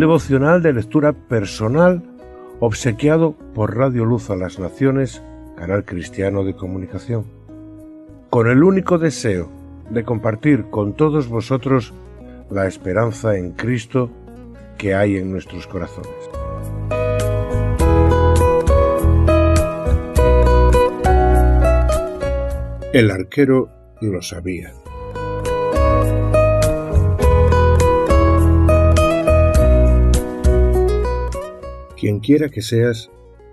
Devocional de lectura personal obsequiado por Radio Luz a las Naciones, canal cristiano de comunicación, con el único deseo de compartir con todos vosotros la esperanza en Cristo que hay en nuestros corazones. El arquero lo sabía. Quien quiera que seas,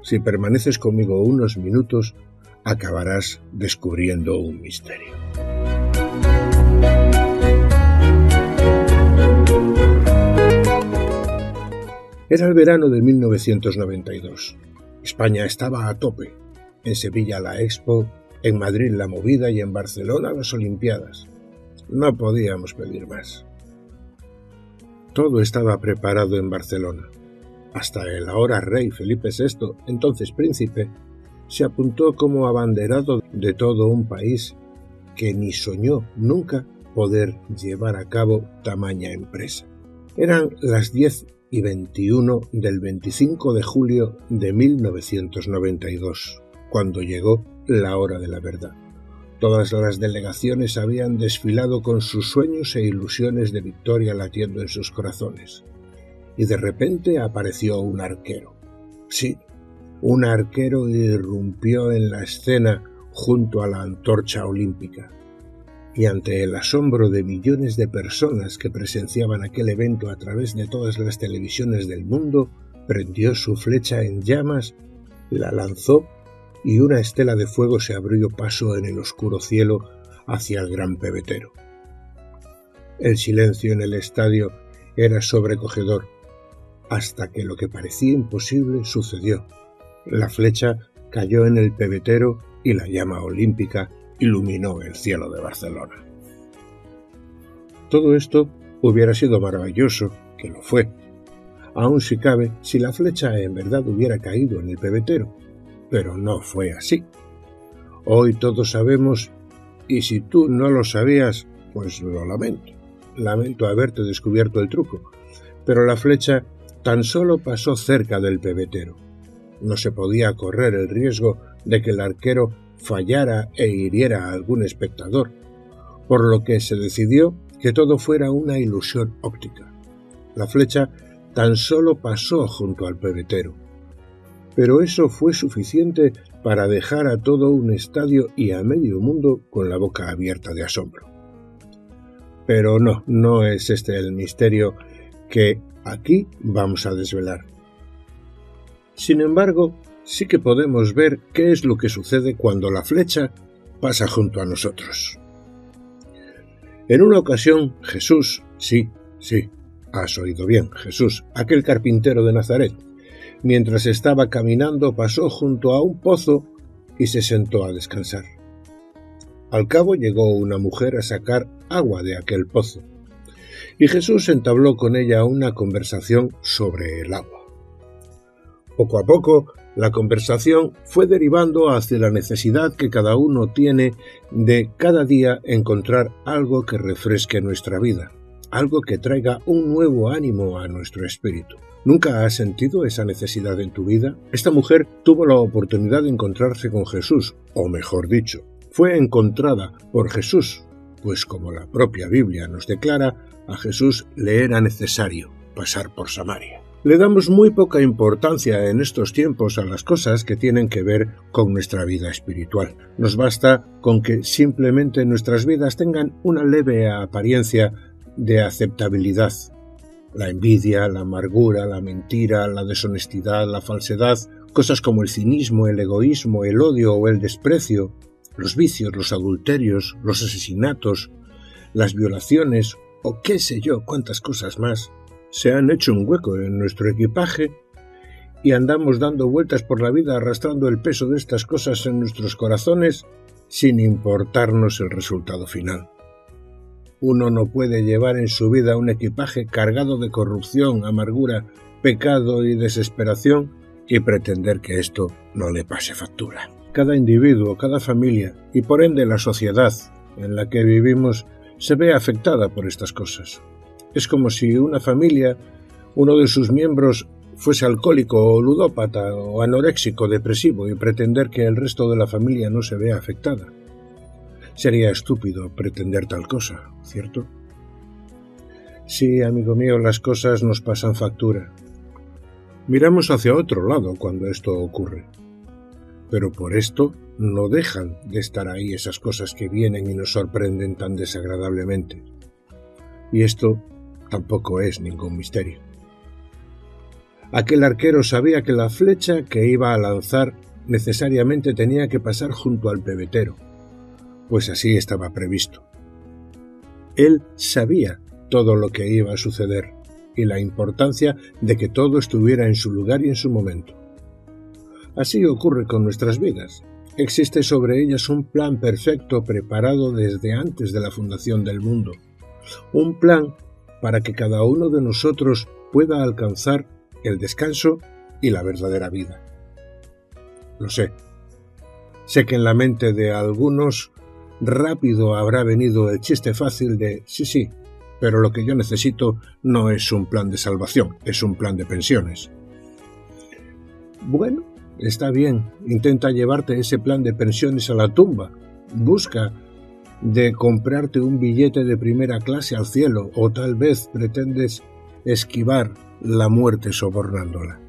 si permaneces conmigo unos minutos, acabarás descubriendo un misterio. Era el verano de 1992. España estaba a tope. En Sevilla la Expo, en Madrid la movida y en Barcelona las Olimpiadas. No podíamos pedir más. Todo estaba preparado en Barcelona. Hasta el ahora rey Felipe VI, entonces príncipe, se apuntó como abanderado de todo un país que ni soñó nunca poder llevar a cabo tamaña empresa. Eran las 10 y 21 del 25 de julio de 1992, cuando llegó la hora de la verdad. Todas las delegaciones habían desfilado con sus sueños e ilusiones de victoria latiendo en sus corazones y de repente apareció un arquero. Sí, un arquero irrumpió en la escena junto a la antorcha olímpica. Y ante el asombro de millones de personas que presenciaban aquel evento a través de todas las televisiones del mundo, prendió su flecha en llamas, la lanzó y una estela de fuego se abrió paso en el oscuro cielo hacia el gran pebetero. El silencio en el estadio era sobrecogedor hasta que lo que parecía imposible sucedió. La flecha cayó en el pebetero y la llama olímpica iluminó el cielo de Barcelona. Todo esto hubiera sido maravilloso, que lo fue, aun si cabe si la flecha en verdad hubiera caído en el pebetero, pero no fue así. Hoy todos sabemos, y si tú no lo sabías, pues lo lamento. Lamento haberte descubierto el truco, pero la flecha tan solo pasó cerca del pebetero. No se podía correr el riesgo de que el arquero fallara e hiriera a algún espectador, por lo que se decidió que todo fuera una ilusión óptica. La flecha tan solo pasó junto al pebetero. Pero eso fue suficiente para dejar a todo un estadio y a medio mundo con la boca abierta de asombro. Pero no, no es este el misterio que aquí vamos a desvelar. Sin embargo, sí que podemos ver qué es lo que sucede cuando la flecha pasa junto a nosotros. En una ocasión, Jesús, sí, sí, has oído bien, Jesús, aquel carpintero de Nazaret, mientras estaba caminando pasó junto a un pozo y se sentó a descansar. Al cabo llegó una mujer a sacar agua de aquel pozo y Jesús entabló con ella una conversación sobre el agua. Poco a poco, la conversación fue derivando hacia la necesidad que cada uno tiene de cada día encontrar algo que refresque nuestra vida, algo que traiga un nuevo ánimo a nuestro espíritu. ¿Nunca has sentido esa necesidad en tu vida? Esta mujer tuvo la oportunidad de encontrarse con Jesús, o mejor dicho, fue encontrada por Jesús, pues como la propia Biblia nos declara, a Jesús le era necesario pasar por Samaria. Le damos muy poca importancia en estos tiempos a las cosas que tienen que ver con nuestra vida espiritual. Nos basta con que simplemente nuestras vidas tengan una leve apariencia de aceptabilidad. La envidia, la amargura, la mentira, la deshonestidad, la falsedad, cosas como el cinismo, el egoísmo, el odio o el desprecio, los vicios, los adulterios, los asesinatos, las violaciones o qué sé yo cuántas cosas más, se han hecho un hueco en nuestro equipaje y andamos dando vueltas por la vida arrastrando el peso de estas cosas en nuestros corazones sin importarnos el resultado final. Uno no puede llevar en su vida un equipaje cargado de corrupción, amargura, pecado y desesperación y pretender que esto no le pase factura. Cada individuo, cada familia y por ende la sociedad en la que vivimos se ve afectada por estas cosas. Es como si una familia, uno de sus miembros fuese alcohólico o ludópata o anoréxico, depresivo y pretender que el resto de la familia no se vea afectada. Sería estúpido pretender tal cosa, ¿cierto? Sí, amigo mío, las cosas nos pasan factura. Miramos hacia otro lado cuando esto ocurre. Pero por esto no dejan de estar ahí esas cosas que vienen y nos sorprenden tan desagradablemente. Y esto tampoco es ningún misterio. Aquel arquero sabía que la flecha que iba a lanzar necesariamente tenía que pasar junto al pebetero, pues así estaba previsto. Él sabía todo lo que iba a suceder y la importancia de que todo estuviera en su lugar y en su momento. Así ocurre con nuestras vidas. Existe sobre ellas un plan perfecto preparado desde antes de la fundación del mundo. Un plan para que cada uno de nosotros pueda alcanzar el descanso y la verdadera vida. Lo sé. Sé que en la mente de algunos rápido habrá venido el chiste fácil de sí, sí, pero lo que yo necesito no es un plan de salvación, es un plan de pensiones. Bueno, está bien, intenta llevarte ese plan de pensiones a la tumba. Busca de comprarte un billete de primera clase al cielo o tal vez pretendes esquivar la muerte sobornándola.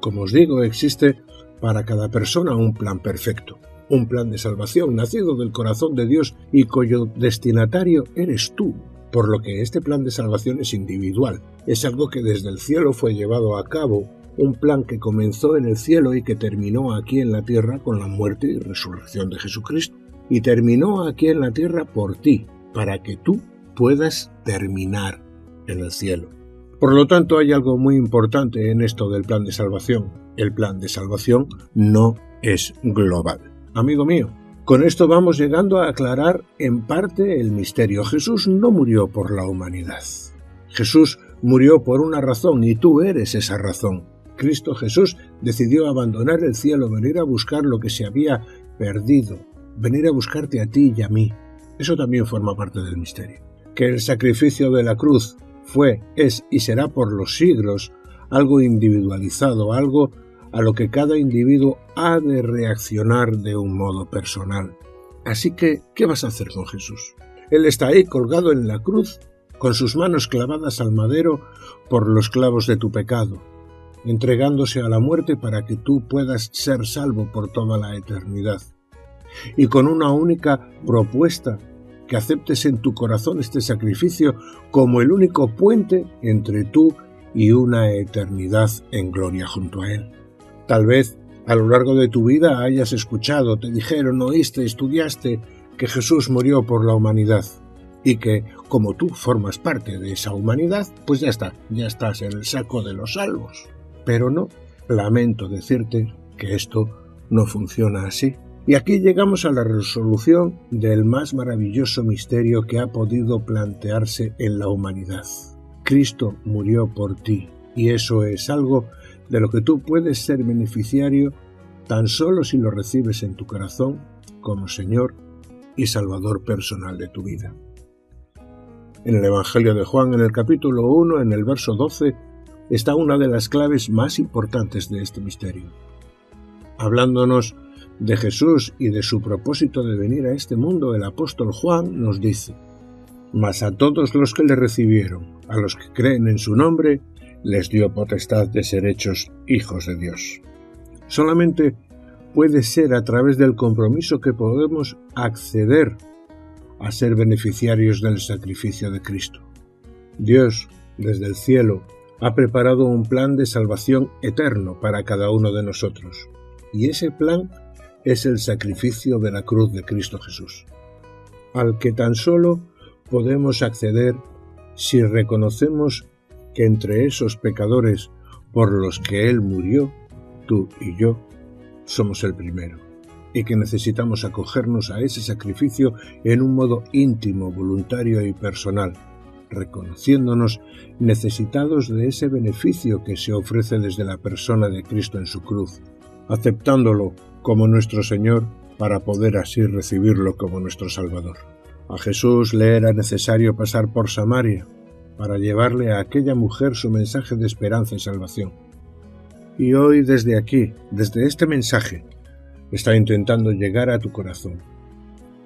Como os digo, existe para cada persona un plan perfecto, un plan de salvación nacido del corazón de Dios y cuyo destinatario eres tú, por lo que este plan de salvación es individual, es algo que desde el cielo fue llevado a cabo, un plan que comenzó en el cielo y que terminó aquí en la tierra con la muerte y resurrección de Jesucristo, y terminó aquí en la tierra por ti, para que tú puedas terminar en el cielo. Por lo tanto, hay algo muy importante en esto del plan de salvación. El plan de salvación no es global. Amigo mío, con esto vamos llegando a aclarar en parte el misterio. Jesús no murió por la humanidad. Jesús murió por una razón y tú eres esa razón. Cristo Jesús decidió abandonar el cielo, venir a buscar lo que se había perdido, venir a buscarte a ti y a mí. Eso también forma parte del misterio. Que el sacrificio de la cruz fue, es y será por los siglos algo individualizado, algo a lo que cada individuo ha de reaccionar de un modo personal. Así que, ¿qué vas a hacer con Jesús? Él está ahí colgado en la cruz, con sus manos clavadas al madero por los clavos de tu pecado, entregándose a la muerte para que tú puedas ser salvo por toda la eternidad. Y con una única propuesta que aceptes en tu corazón este sacrificio como el único puente entre tú y una eternidad en gloria junto a Él. Tal vez a lo largo de tu vida hayas escuchado, te dijeron, oíste, estudiaste que Jesús murió por la humanidad y que como tú formas parte de esa humanidad, pues ya está, ya estás en el saco de los salvos. Pero no, lamento decirte que esto no funciona así. Y aquí llegamos a la resolución del más maravilloso misterio que ha podido plantearse en la humanidad. Cristo murió por ti, y eso es algo de lo que tú puedes ser beneficiario tan solo si lo recibes en tu corazón como Señor y Salvador personal de tu vida. En el Evangelio de Juan, en el capítulo 1, en el verso 12, está una de las claves más importantes de este misterio. Hablándonos de Jesús y de su propósito de venir a este mundo, el apóstol Juan nos dice, Mas a todos los que le recibieron, a los que creen en su nombre, les dio potestad de ser hechos hijos de Dios. Solamente puede ser a través del compromiso que podemos acceder a ser beneficiarios del sacrificio de Cristo. Dios, desde el cielo, ha preparado un plan de salvación eterno para cada uno de nosotros, y ese plan es el sacrificio de la cruz de Cristo Jesús, al que tan solo podemos acceder si reconocemos que entre esos pecadores por los que Él murió, tú y yo, somos el primero, y que necesitamos acogernos a ese sacrificio en un modo íntimo, voluntario y personal, reconociéndonos necesitados de ese beneficio que se ofrece desde la persona de Cristo en su cruz, aceptándolo como nuestro Señor para poder así recibirlo como nuestro Salvador. A Jesús le era necesario pasar por Samaria para llevarle a aquella mujer su mensaje de esperanza y salvación. Y hoy desde aquí, desde este mensaje, está intentando llegar a tu corazón.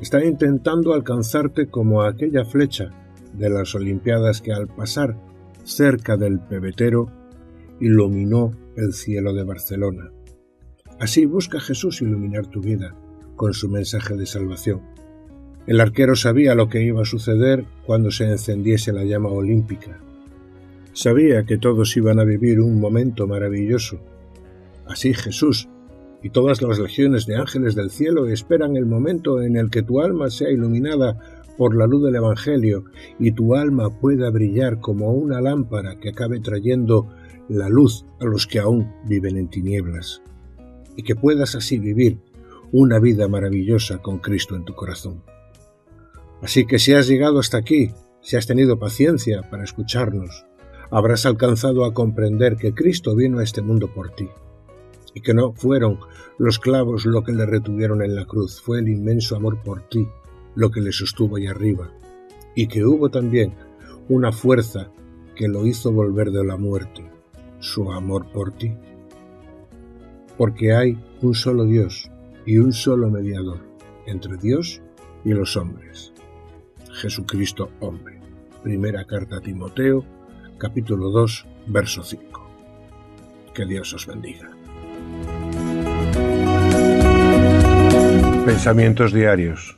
Está intentando alcanzarte como aquella flecha de las Olimpiadas que al pasar cerca del pebetero iluminó el cielo de Barcelona. Así busca Jesús iluminar tu vida con su mensaje de salvación. El arquero sabía lo que iba a suceder cuando se encendiese la llama olímpica. Sabía que todos iban a vivir un momento maravilloso. Así Jesús y todas las legiones de ángeles del cielo esperan el momento en el que tu alma sea iluminada por la luz del Evangelio y tu alma pueda brillar como una lámpara que acabe trayendo la luz a los que aún viven en tinieblas, y que puedas así vivir una vida maravillosa con Cristo en tu corazón. Así que si has llegado hasta aquí, si has tenido paciencia para escucharnos, habrás alcanzado a comprender que Cristo vino a este mundo por ti, y que no fueron los clavos lo que le retuvieron en la cruz, fue el inmenso amor por ti lo que le sostuvo ahí arriba, y que hubo también una fuerza que lo hizo volver de la muerte, su amor por ti. Porque hay un solo Dios y un solo mediador entre Dios y los hombres, Jesucristo hombre. Primera carta a Timoteo, capítulo 2, verso 5. Que Dios os bendiga. Pensamientos diarios